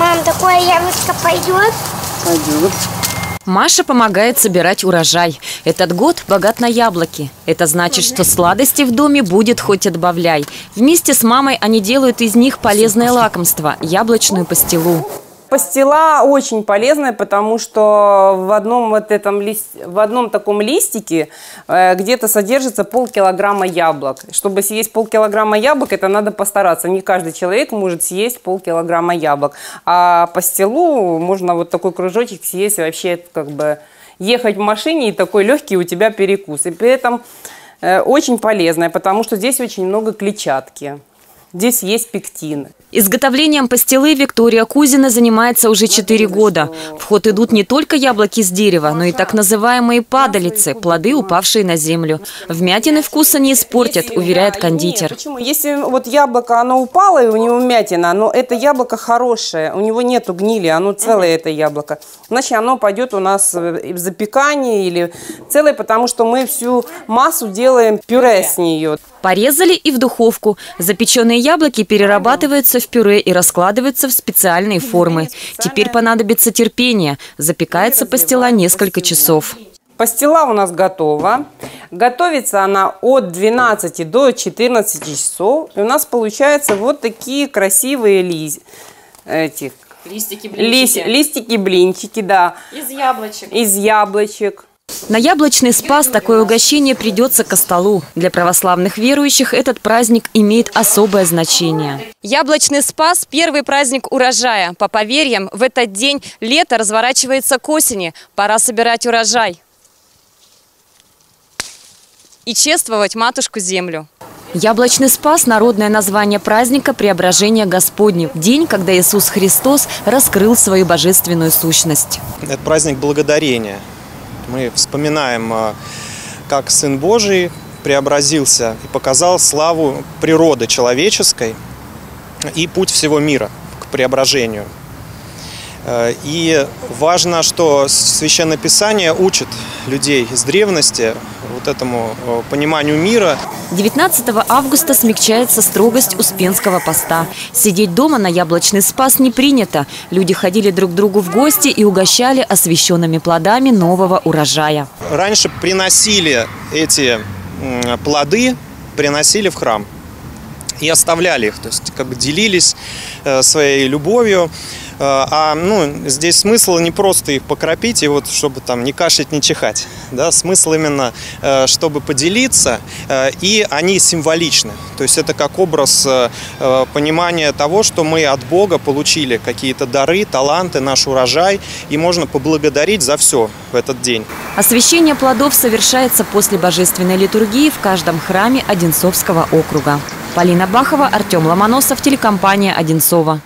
нам такое яблочко пойдет? Пойдет. Маша помогает собирать урожай. Этот год богат на яблоки. Это значит, что сладости в доме будет хоть отбавляй. Вместе с мамой они делают из них полезное лакомство – яблочную пастилу. Пастила очень полезная, потому что в одном вот этом лист, в одном таком листике э, где-то содержится полкилограмма яблок. Чтобы съесть полкилограмма яблок, это надо постараться. Не каждый человек может съесть полкилограмма яблок. А пастилу можно вот такой кружочек съесть вообще как бы ехать в машине и такой легкий у тебя перекус. И при этом э, очень полезная, потому что здесь очень много клетчатки. Здесь есть пектин. Изготовлением пастилы Виктория Кузина занимается уже 4 года. В ход идут не только яблоки с дерева, но и так называемые падалицы – плоды, упавшие на землю. Вмятины вкуса не испортят, уверяет кондитер. Почему? Если вот яблоко, оно упало, и у него вмятина, но это яблоко хорошее, у него нету гнили, оно целое это яблоко. Значит, оно пойдет у нас в запекание или целое, потому что мы всю массу делаем пюре с нее. Порезали и в духовку. Запеченные яблоки перерабатываются в пюре и раскладываются в специальные формы. Теперь понадобится терпение. Запекается пастила несколько часов. Пастила у нас готова. Готовится она от 12 до 14 часов. И у нас получаются вот такие красивые лиз... этих Листики, лист... листики, блинчики, да. Из яблочек. Из яблочек. На яблочный спас такое угощение придется ко столу. Для православных верующих этот праздник имеет особое значение. Яблочный спас – первый праздник урожая. По поверьям, в этот день лето разворачивается к осени. Пора собирать урожай и чествовать матушку-землю. Яблочный спас – народное название праздника Преображения Господне. День, когда Иисус Христос раскрыл свою божественную сущность. Это праздник благодарения. Мы вспоминаем, а, как Сын Божий преобразился и показал славу природы человеческой и путь всего мира к преображению. Э, и важно, что Священное Писание учит людей с древности вот этому э, пониманию мира. 19 августа смягчается строгость Успенского поста. Сидеть дома на яблочный спас не принято. Люди ходили друг к другу в гости и угощали освященными плодами нового урожая. Раньше приносили эти плоды, приносили в храм и оставляли их, то есть как бы делились э, своей любовью. Э, а ну, здесь смысл не просто их покропить, и вот чтобы там не кашлять, не чихать. Да? Смысл именно, э, чтобы поделиться, э, и они символичны. То есть это как образ понимания того, что мы от Бога получили какие-то дары, таланты, наш урожай, и можно поблагодарить за все в этот день. Освящение плодов совершается после божественной литургии в каждом храме Одинцовского округа. Полина Бахова, Артем Ломоносов, телекомпания «Одинцова».